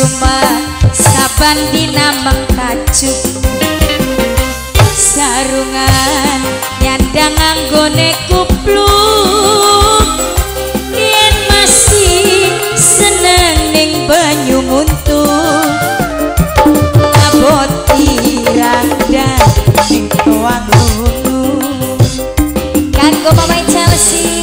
Cuma saban dina mengkacuk sarungan nyandang anggone kupluk. Yen masih seneng ning banyu muntu abot rada ning toang lungu kan pamai Chelsea.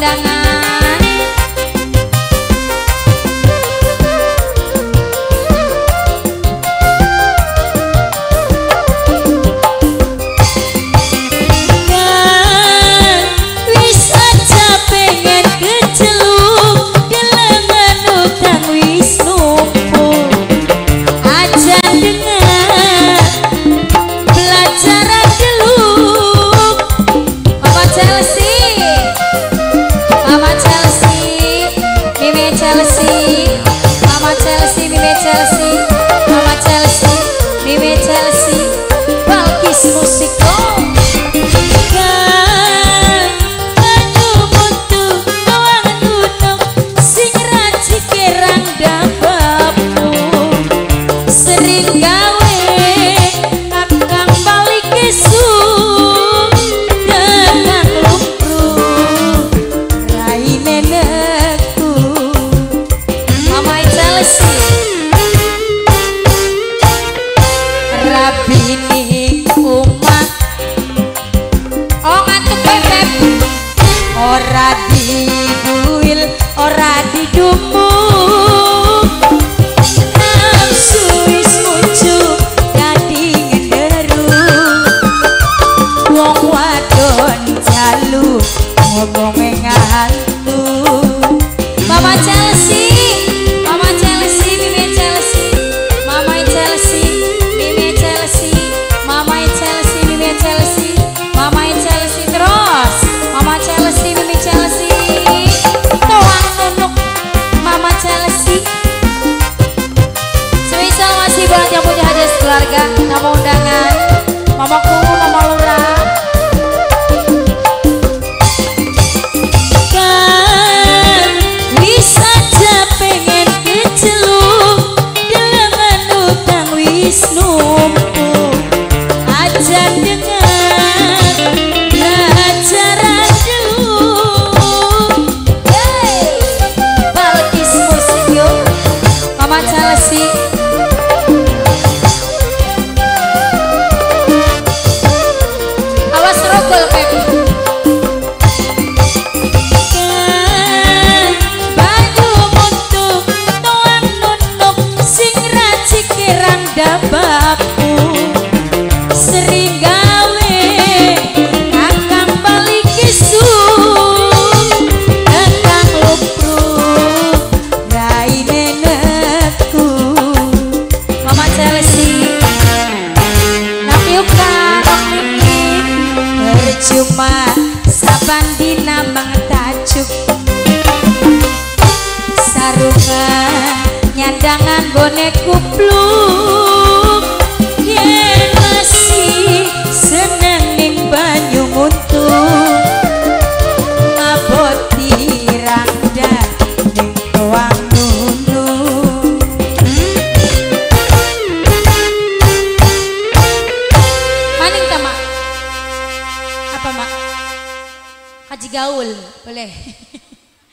la अभिनी 我 cuma saban dina mangtajuk sarungan nyandangan bonek bergaul, boleh.